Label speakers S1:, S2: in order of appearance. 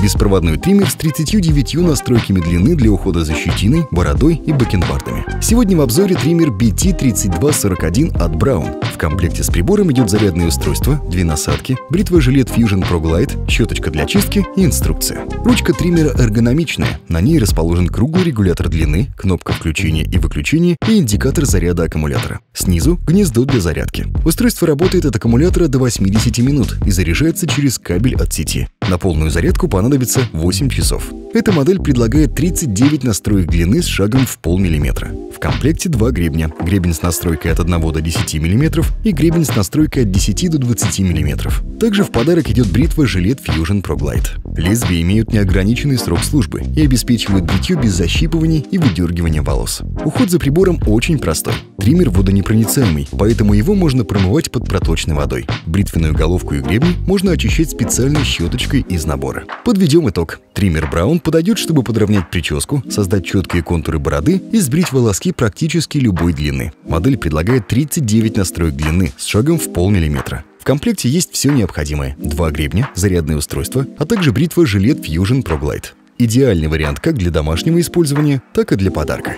S1: Беспроводной триммер с 39 настройками длины для ухода за щетиной, бородой и бакенбардами. Сегодня в обзоре триммер BT3241 от Brown. В комплекте с прибором идет зарядное устройство, две насадки, бритва-жилет Fusion Pro Glide, щеточка для чистки и инструкция. Ручка триммера эргономичная, на ней расположен круглый регулятор длины, кнопка включения и выключения и индикатор заряда аккумулятора. Снизу гнездо для зарядки. Устройство работает от аккумулятора до 80 минут и заряжается через кабель от сети. На полную зарядку понадобится 8 часов. Эта модель предлагает 39 настроек длины с шагом в полмиллиметра. В комплекте два гребня. Гребень с настройкой от 1 до 10 мм и гребень с настройкой от 10 до 20 мм. Также в подарок идет бритва жилет Fusion Pro Glide. Лезвия имеют неограниченный срок службы и обеспечивают бритье без защипываний и выдергивания волос. Уход за прибором очень простой. Триммер водонепроницаемый, поэтому его можно промывать под проточной водой. Бритвенную головку и гребни можно очищать специальной щеточкой из набора. Подведем итог. Триммер Браун подойдет, чтобы подровнять прическу, создать четкие контуры бороды и сбрить волоски практически любой длины. Модель предлагает 39 настроек длины с шагом в полмиллиметра. Комплекте есть все необходимое. Два гребня, зарядное устройство, а также бритва-жилет Fusion Pro Glide. Идеальный вариант как для домашнего использования, так и для подарка.